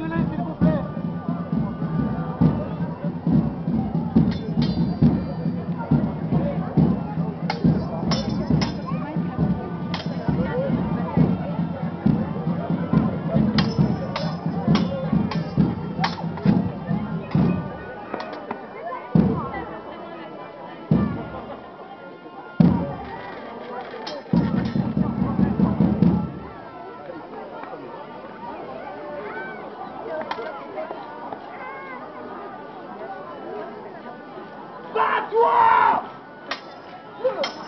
Did it? 哇，那。